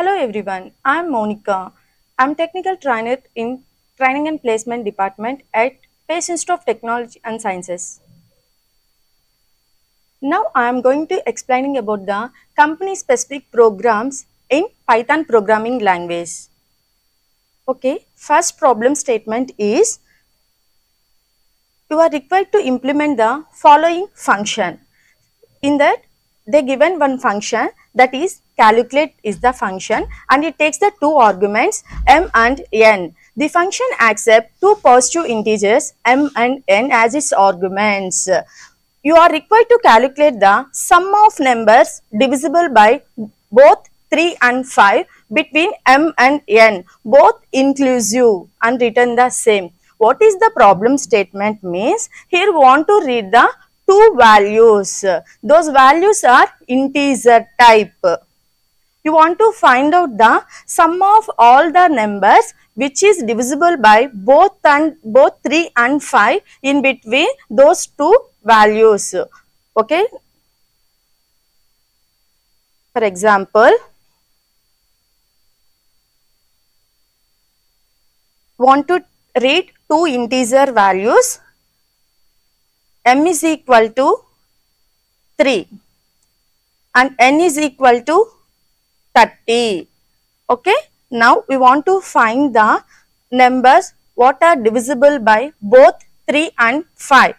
Hello everyone, I am Monica. I am technical trainer in Training and Placement Department at Pace Institute of Technology and Sciences. Now I am going to explaining about the company specific programs in Python programming language. Okay, first problem statement is you are required to implement the following function. In that they given one function that is calculate is the function and it takes the two arguments m and n. The function accepts two positive integers m and n as its arguments. You are required to calculate the sum of numbers divisible by both 3 and 5 between m and n both inclusive and written the same. What is the problem statement means here want to read the two values. Those values are integer type. You want to find out the sum of all the numbers which is divisible by both and both 3 and 5 in between those two values. Okay. For example, want to read two integer values m is equal to 3 and n is equal to 30 okay? Now we want to find the numbers what are divisible by both 3 and 5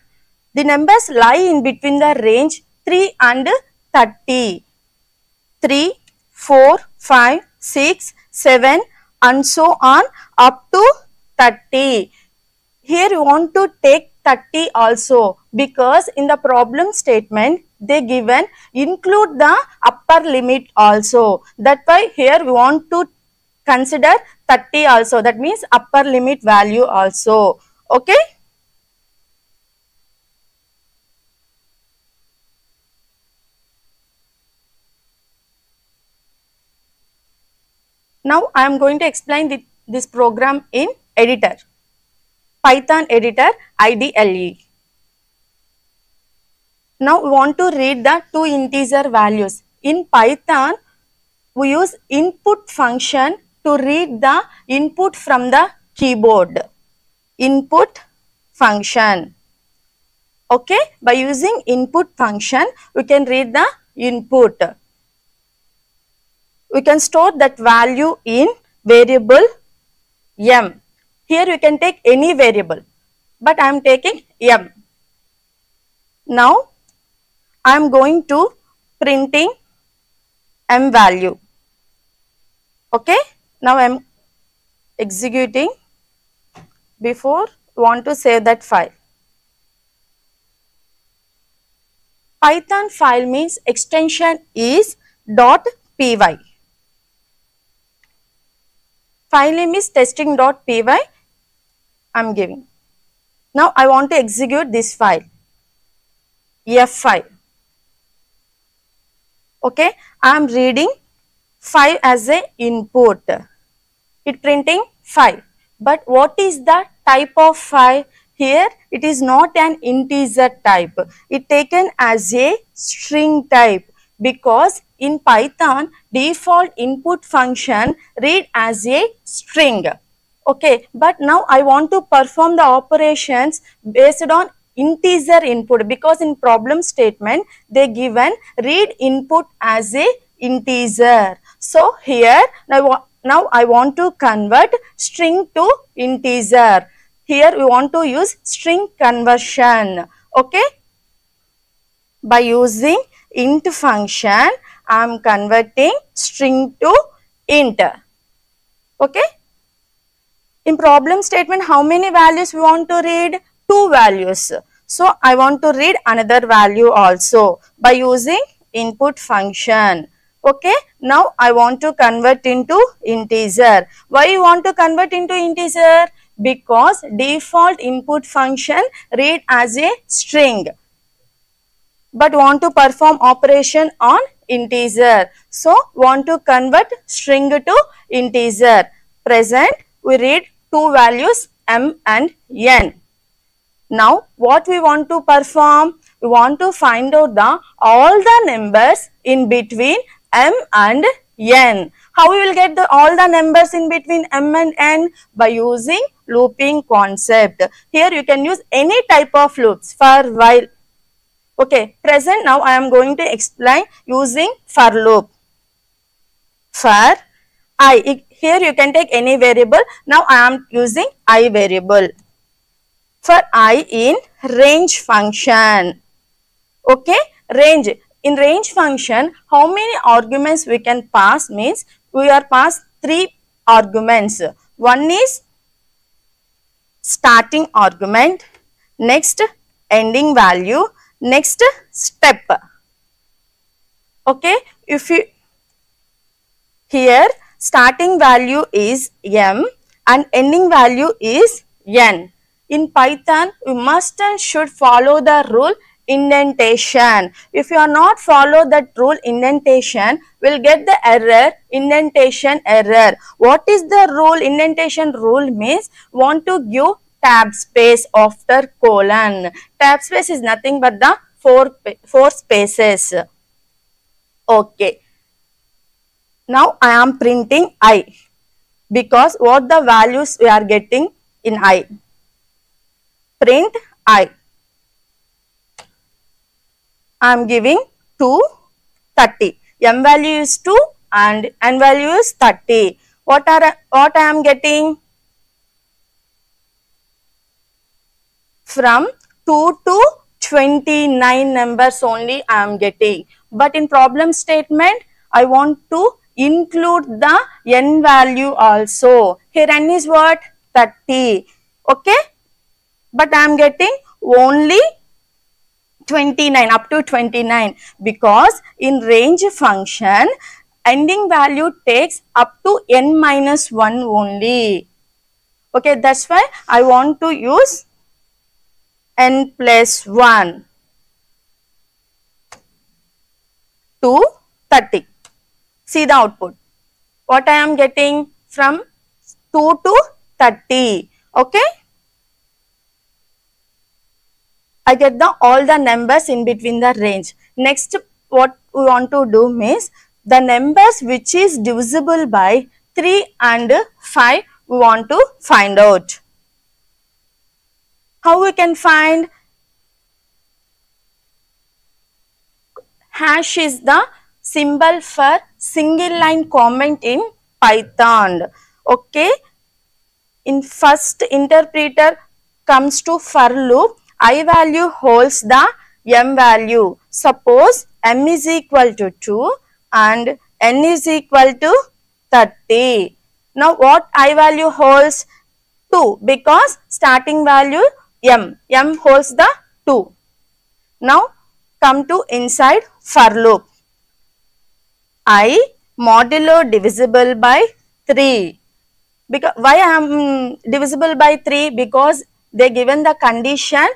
the numbers lie in between the range 3 and 30 3 4 5 6 7 and so on up to 30 here you want to take 30 also. Because in the problem statement they given include the upper limit also. That why here we want to consider 30 also. That means upper limit value also. Okay? Now i am going to explain the, this program in editor Python editor IDLE. Now we want to read the two integer values. In Python, we use input function to read the input from the keyboard. Input function. Okay, by using input function, we can read the input. We can store that value in variable m here you can take any variable, but I am taking m. Now I am going to printing m value. Okay. Now I am executing before want to save that file. Python file means extension is dot py. File name is testing.py I am giving. Now I want to execute this file F5. Okay, I am reading 5 as a input. It printing 5. But what is the type of 5? Here it is not an integer type. It taken as a string type because in Python default input function read as a string okay but now I want to perform the operations based on integer input because in problem statement they given read input as a integer. So here now now I want to convert string to integer. Here we want to use string conversion. Okay? By using int function I am converting string to int. Okay in problem statement, how many values we want to read? Two values. So, I want to read another value also by using input function. Okay. Now, I want to convert into integer. Why you want to convert into integer? Because default input function read as a string but want to perform operation on integer. So, want to convert string to integer. Present we read two values m and n. Now, what we want to perform? We want to find out the all the numbers in between m and n. How we will get the, all the numbers in between m and n? By using looping concept. Here you can use any type of loops for while. Okay, present now I am going to explain using for loop. For i, here you can take any variable. Now I am using i variable. For i in range function. Okay, range in range function, how many arguments we can pass means we are pass three arguments. One is starting argument, next ending value, next step. Okay, if you here starting value is m and ending value is n. In Python, we must and should follow the rule indentation. If you are not follow that rule indentation, will get the error indentation error. What is the rule indentation rule means want to give tab space after colon. Tab space is nothing but the four, four spaces. Okay. Now I am printing i because what the values we are getting in i. Print i. I am giving 2, 30. M value is 2 and N value is 30. What are what I am getting? From 2 to 29 numbers only I am getting. But in problem statement, I want to include the n value also. Here n is what? 30. Okay? But I am getting only 29 up to 29 because in range function ending value takes up to n minus 1 only. Okay, that's why I want to use n plus 1 to 30. See the output. What I am getting from 2 to 30. Okay. I get the all the numbers in between the range. Next what we want to do means the numbers which is divisible by 3 and 5 we want to find out. How we can find? Hash is the symbol for single line comment in Python. Okay. In first interpreter comes to for loop i value holds the m value. Suppose m is equal to 2 and n is equal to 30. Now what i value holds? 2 because starting value m, m holds the 2. Now come to inside for loop. I modulo divisible by 3. Because why I am divisible by 3? Because they given the condition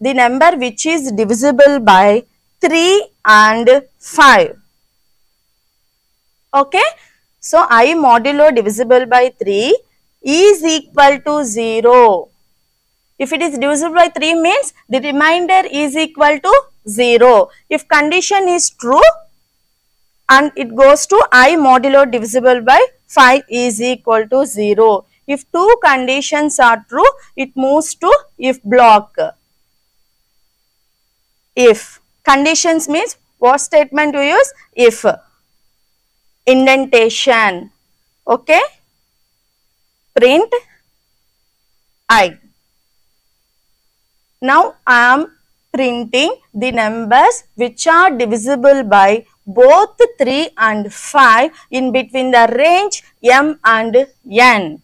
the number which is divisible by 3 and 5. Okay. So, i modulo divisible by 3 is equal to 0. If it is divisible by 3 means the remainder is equal to 0. If condition is true and it goes to i modulo divisible by 5 is equal to 0. If two conditions are true, it moves to if block if. Conditions means what statement we use? If. Indentation. Okay. Print I. Now I am printing the numbers which are divisible by both 3 and 5 in between the range m and n.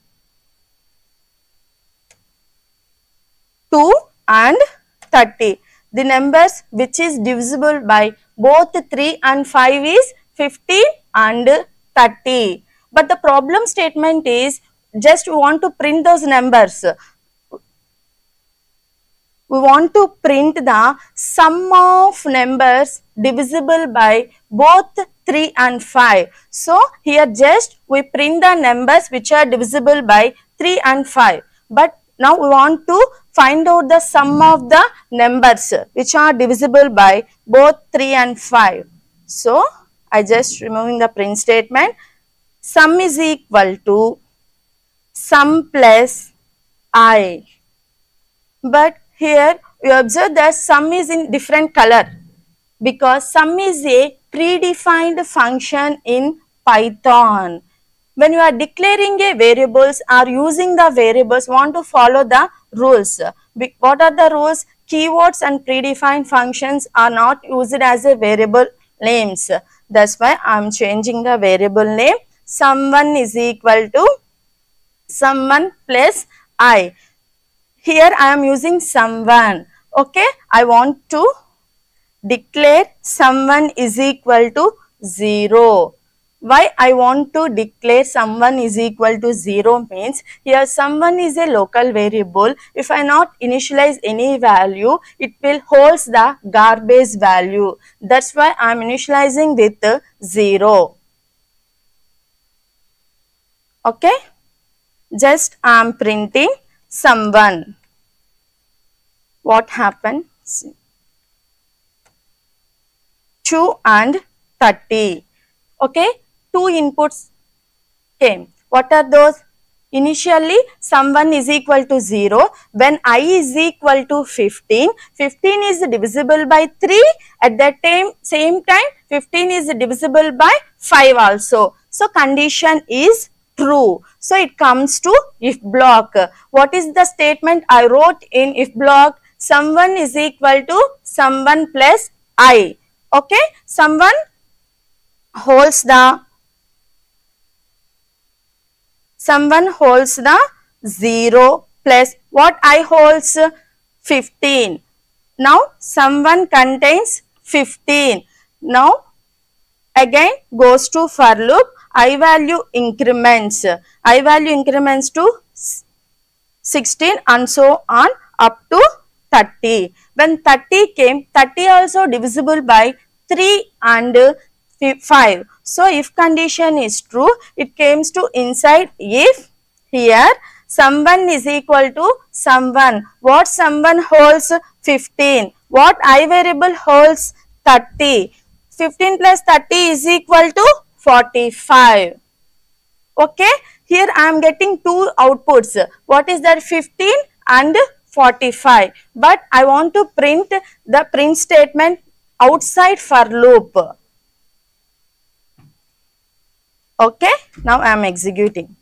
2 and 30 the numbers which is divisible by both 3 and 5 is 15 and 30. But the problem statement is just want to print those numbers. We want to print the sum of numbers divisible by both 3 and 5. So, here just we print the numbers which are divisible by 3 and 5. But now we want to find out the sum of the numbers which are divisible by both 3 and 5. So, I just removing the print statement. sum is equal to sum plus i. But here you observe that sum is in different color because sum is a predefined function in Python. When you are declaring a variables or using the variables want to follow the rules. What are the rules? Keywords and predefined functions are not used as a variable names. That's why I am changing the variable name. Sum1 is equal to sum1 plus i. Here I am using sum1. Okay. I want to declare sum1 is equal to 0. Why I want to declare sum1 is equal to 0 means here sum1 is a local variable. If I not initialize any value, it will holds the garbage value. That's why I am initializing with 0. Okay. Just I am printing sum1. What happened? 2 and 30. Okay two inputs came. What are those? Initially, sum1 is equal to 0. When i is equal to 15, 15 is divisible by 3. At that time, same time, 15 is divisible by 5 also. So, condition is true. So, it comes to if block. What is the statement I wrote in if block? Sum1 is equal to sum1 plus i. Okay. Sum1 holds the sum1 holds the 0 plus what i holds 15. Now sum1 contains 15. Now again goes to for loop i value increments. i value increments to 16 and so on up to 30. When 30 came 30 also divisible by 3 and 5. So, if condition is true, it comes to inside if here sum1 is equal to sum1. What sum1 holds 15? What i variable holds 30? 15 plus 30 is equal to 45. Okay. Here I am getting two outputs. What is that 15 and 45. But I want to print the print statement outside for loop. Okay. Now I am executing.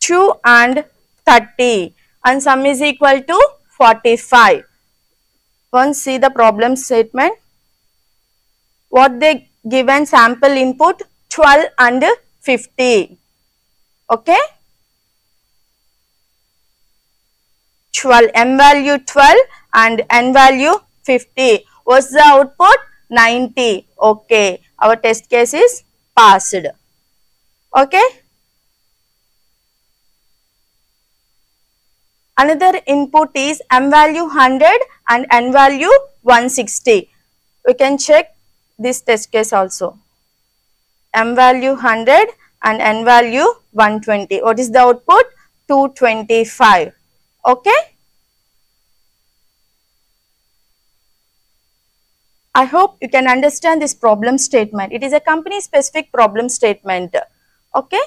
2 and 30 and sum is equal to 45. Once see the problem statement. What they given sample input 12 and 50. Okay. 12 m value 12 and n value 50 what's the output 90 okay our test case is passed Okay. Another input is m value 100 and n value 160. We can check this test case also. m value 100 and n value 120. What is the output? 225. Okay. I hope you can understand this problem statement. It is a company specific problem statement okay